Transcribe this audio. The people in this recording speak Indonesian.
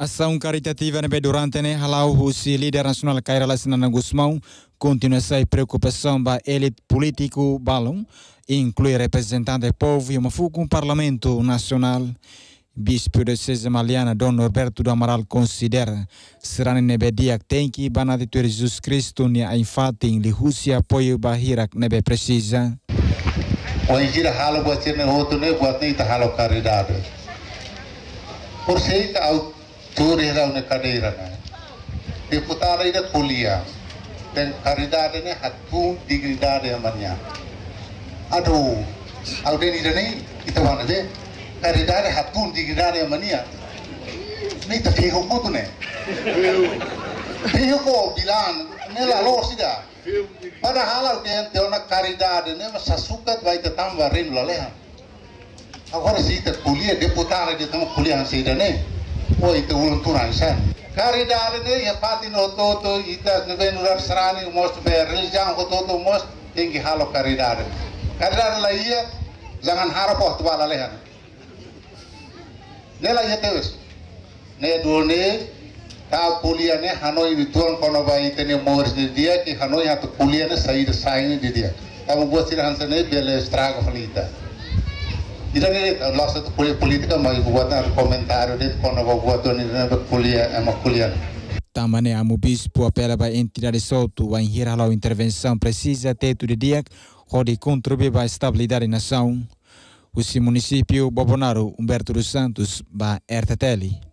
Ação caritativa nebe durante ne halau husi líder nacional Caira Lassina Gusmão continua a preocupação ba elite político balão, inclui representante do povo e uma fuga um parlamento nacional. Bispo de César Maliana, Dom Norberto do Amaral, considera será nebe dia que tem que de Jesus Cristo ne a infate em Rússia apoio bahira nebe precisa. O injira halo buat ne outro ne buat ne ita halo caridade. Por sei que turi rau ne cadeira né deputada ida kuliah. Dan caridade ne hatu dignidade amanhã aduh au den ida ne kita mana de caridade hatu dignidade amanhã ne ta fiho ko tu ne fiho ko bilang ne la lo sida padahal au den te ona caridade ne masa sukat vai te tambah rin lo leha. Agora se ita kuliah deputada de tamo kuliah sida ne o ite ulun tunan sen kari dare ne ya pati no toto ita nebe nurar serani most be religion ko toto most tinggi halo kari dare kari dare la iya jangan harap waktu bala lehan. Ne la iya tewes ne done ta kuliah ne hanoi di tuan kono ba ite ne moris di dia ki hanoi hatu kuliah ne sair sain di dia. Kamu buat sirahan sene bele straga falita Tidak ini lost itu kuliah politika mau buat komentar itu kono buat ini kuliah emak kuliah. Também a Bispo apela para a entidade solto a enriar a intervenção precisa teto de dia pode contribuir para a estabilidade da nação. O município Bobonaro Humberto dos Santos, ba RTTL.